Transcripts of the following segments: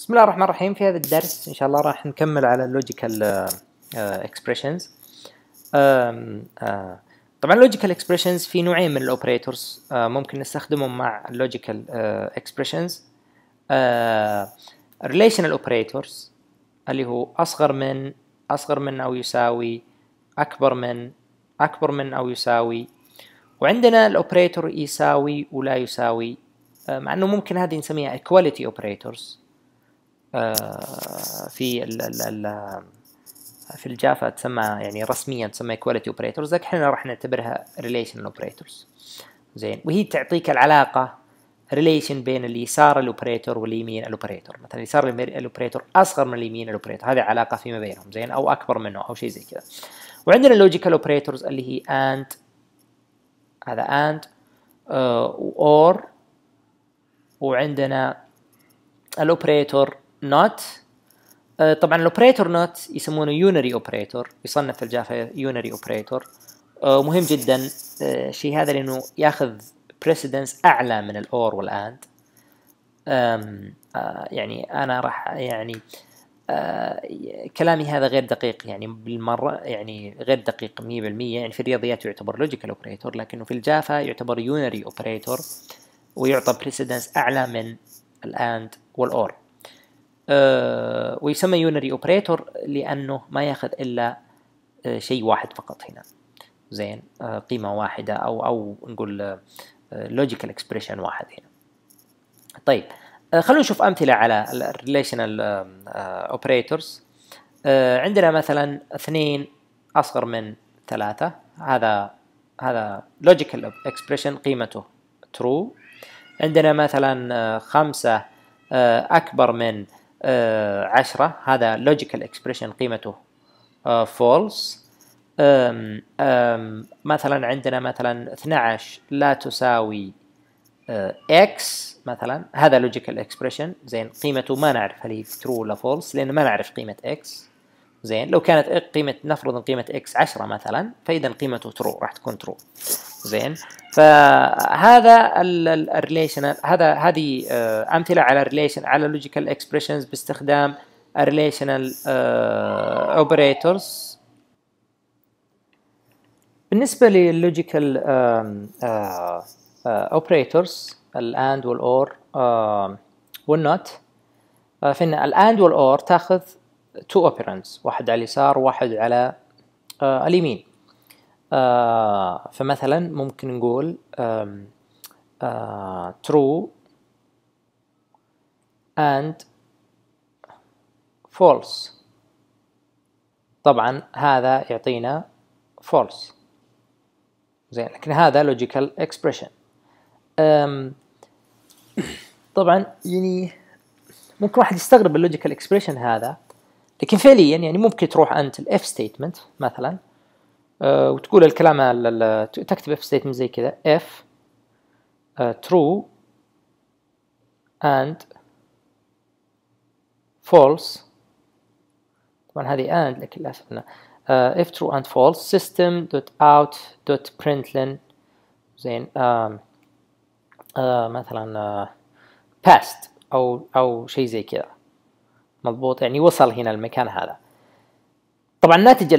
بسم الله الرحمن الرحيم. في هذا الدرس إن شاء الله راح نكمل على ال logical expressions طبعا ال logical expressions في نوعين من ال operators ممكن نستخدمهم مع ال logical expressions relational operators اللي هو أصغر من أصغر من أو يساوي أكبر من أكبر من أو يساوي. وعندنا ال operator يساوي ولا يساوي. مع إنه ممكن هذه نسميها equality operators في ال ال ال في الجافا تسمى يعني رسميا تسمى equality operators لكن إحنا راح نعتبرها relational operators زين. وهي تعطيك العلاقة relation بين اليسار ال operator واليمين ال operator مثلا اليسار ال operator أصغر من اليمين ال operator هذه علاقة فيما بينهم زين أو أكبر منه أو شيء زي كذا. وعندنا ال logical operators اللي هي and هذا and or وعندنا ال operator not طبعا ال operator not يسمونه unary operator يصنف في الجافا unary operator. مهم جدا الشيء هذا لأنه يأخذ precedence أعلى من ال or وال and. يعني أنا راح يعني كلامي هذا غير دقيق يعني بالمرة يعني غير دقيق 100% يعني في الرياضيات يعتبر logical operator لكنه في الجافا يعتبر unary operator ويعطى precedence أعلى من ال AND وال OR. ويسمى unary operator لأنه ما يأخذ إلا أه شيء واحد فقط هنا. زين أه قيمة واحدة أو أو نقول logical expression واحد هنا. طيب خلونا نشوف أمثلة على ال relational operators عندنا مثلا اثنين أصغر من ثلاثة. هذا هذا logical expression قيمته true. عندنا مثلا خمسة أكبر من عشرة. هذا logical expression قيمته. false. مثلا عندنا مثلا 12 لا تساوي x مثلا. هذا logical expression. زين قيمته ما نعرف هل هي true ولا false لأن ما نعرف قيمة x. زين لو كانت قيمة نفرض إن قيمة x 10 مثلا فإذا قيمته true راح تكون true. زين. فهذا ال relational هذا هذه أمثلة على relation على logical expressions باستخدام ال relational operators بالنسبة لل logical operators ال AND وال OR وال NOT فإن ال AND وال OR تأخذ two operands واحد على اليسار وواحد على اليمين. آه فمثلا ممكن نقول آه true and false. طبعا هذا يعطينا false. زين لكن هذا logical expression. طبعا يعني ممكن واحد يستغرب ال logical expression هذا لكن فعليا يعني ممكن تروح أنت ال if statement مثلا. وتقول الكلام تكتب if statement زي كذا. if true and false. طبعا هذه and لكن للاسف uh, if true and false. System dot out dot println. زين. uh, مثلا passed أو أو شيء زي كذا. مضبوط؟ يعني وصل هنا المكان هذا. طبعا ناتج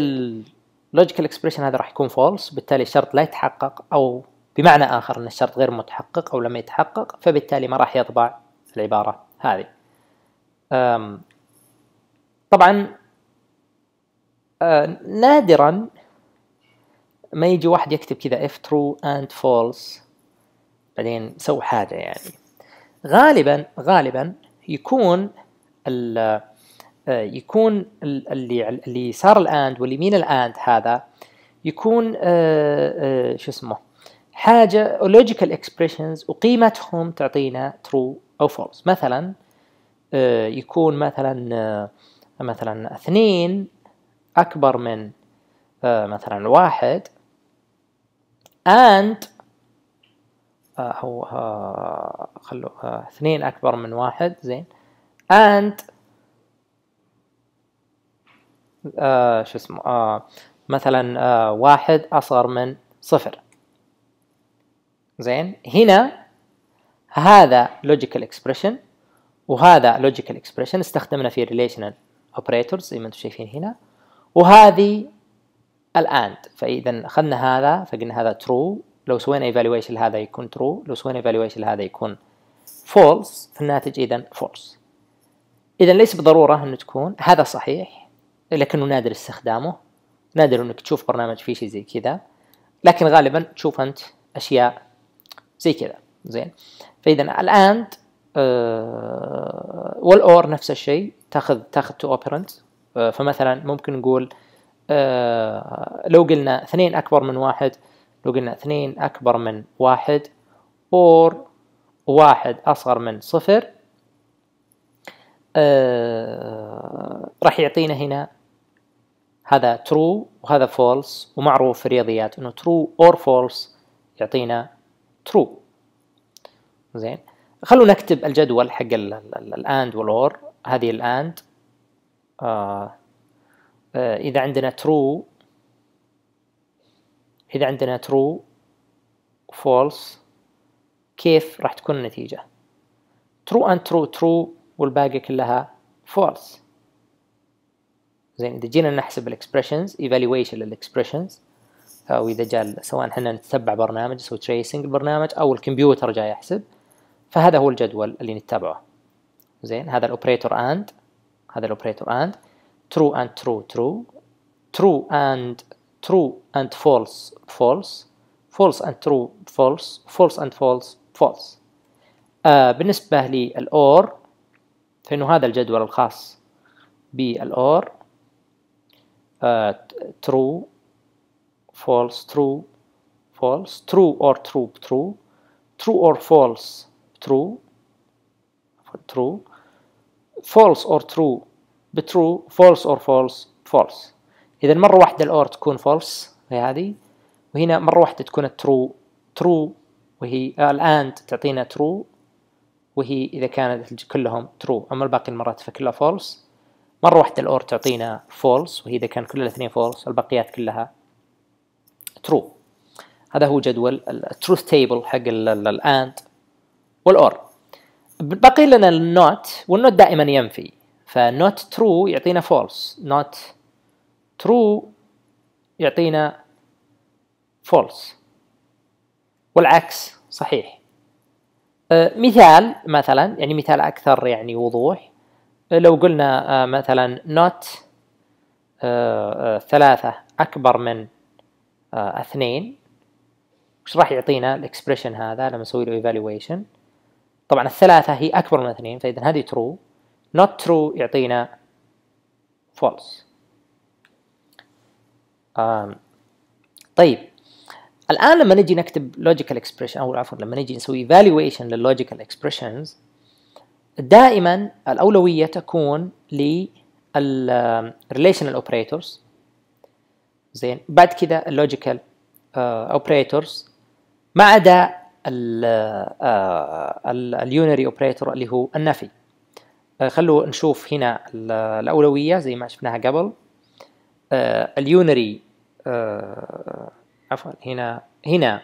logical expression هذا راح يكون false بالتالي الشرط لا يتحقق أو بمعنى آخر إن الشرط غير متحقق أو لم يتحقق فبالتالي ما راح يطبع العبارة هذه. طبعا نادرا ما يجي واحد يكتب كذا if true and false بعدين سوي حاجة يعني. غالبا غالبا يكون ال يكون اللي اللي صار ال AND واليمين ال AND هذا يكون شو اسمه حاجة logical expressions وقيمتهم تعطينا true أو false مثلا يكون مثلا مثلا اثنين أكبر من مثلا واحد and هو خلوا اثنين أكبر من واحد زين and آه شو اسمه آه مثلا آه واحد أصغر من صفر. زين؟ هنا هذا logical expression وهذا logical expression استخدمنا فيه relational operators زي ما أنتم شايفين هنا. وهذه ال AND فإذا أخذنا هذا فقلنا هذا true لو سوينا evaluation هذا يكون true لو سوينا evaluation هذا يكون false فالناتج اذا false اذا ليس بالضرورة انه تكون هذا صحيح. لكنه نادر استخدامه. نادر إنك تشوف برنامج فيه شيء زي كذا. لكن غالبا تشوف أنت أشياء زي كذا. زين. فإذا ال AND آه وال OR نفس الشيء. تأخذ تأخذ two operand آه فمثلا ممكن نقول آه لو قلنا اثنين أكبر من واحد لو قلنا اثنين أكبر من واحد OR واحد أصغر من صفر آه راح يعطينا هنا هذا true وهذا false ومعروف في الرياضيات إنه true or false يعطينا true. زين؟ خلونا نكتب الجدول حق ال AND وال OR هذه ال AND آه آه إذا عندنا true إذا عندنا true false كيف راح تكون النتيجة؟ true and true true والباقي كلها false. زين إذا جينا نحسب ال expressions evaluation لل expressions أو إذا جاء سواء إحنا نتبع برنامج نسوي tracing البرنامج أو الكمبيوتر جاي يحسب فهذا هو الجدول اللي نتبعه. زين هذا ال operator AND هذا ال operator AND and true true true and true and false false false and true false false and false false. آه بالنسبة للأور فإنه هذا الجدول الخاص بالأور true false true false true or true true true or false true true false or true بترو false or false false إذا مرة واحدة الأور تكون false هي هذه وهنا مرة واحدة تكون ال true true وهي الآن تعطينا true وهي إذا كانت كلهم true أما الباقي المرات فكلها false مرة واحدة ال OR تعطينا false وهي إذا كان كل الاثنين false البقيات كلها true هذا هو جدول ال truth table حق ال AND وال OR بقي لنا ال NOT وال NOT دائما ينفي. ف NOT true يعطينا false NOT true يعطينا false والعكس صحيح. أه مثال مثلا يعني مثال أكثر يعني وضوح. لو قلنا آه، مثلا NOT آه، آه، ثلاثة أكبر من اثنين وش راح يعطينا ال expression هذا لما نسوي له evaluation طبعا الثلاثة هي أكبر من اثنين فإذا هذه true not true يعطينا false. طيب الآن لما نجي نكتب logical expression أو عفوا لما نجي نسوي evaluation للlogical expressions دائما الأولوية تكون لل relational operators زين بعد كذا ال logical operators آه، ما عدا ال unary operator آه، اللي هو النفي. آه، خلوا نشوف هنا الأولوية زي ما شفناها قبل. ال unary عفوا هنا هنا.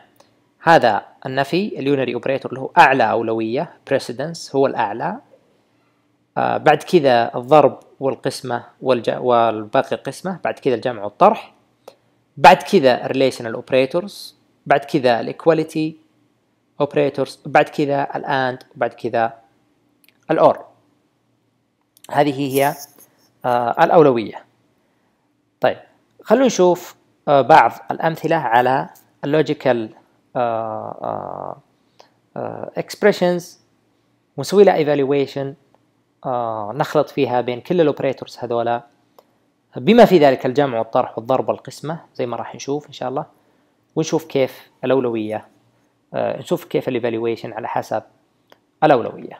هذا النفي ال unary operator اللي هو أعلى أولوية precedence هو الأعلى. آه بعد كذا الضرب والقسمة والج... والباقي القسمه بعد كذا الجمع والطرح. بعد كذا ال relational operators بعد كذا ال equality operators بعد كذا ال and بعد كذا ال or هذه هي آه الأولوية. طيب خلونا نشوف آه بعض الأمثلة على ال logical expressions ونسوي لها evaluation نخلط فيها بين كل ال operators هذولا. بما في ذلك الجمع والطرح والضرب والقسمة زي ما راح نشوف إن شاء الله ونشوف كيف الأولوية uh, نشوف كيف الايفالويشن على حسب الأولوية.